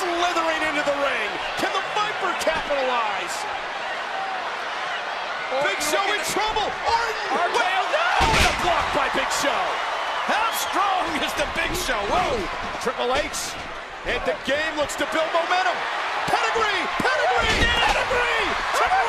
slithering into the ring. Can the Viper capitalize? Oh, Big Show in trouble. Orton. RKO. No! And a block by Big Show. How strong is the Big Show? Whoa! Triple H. And the game looks to build momentum.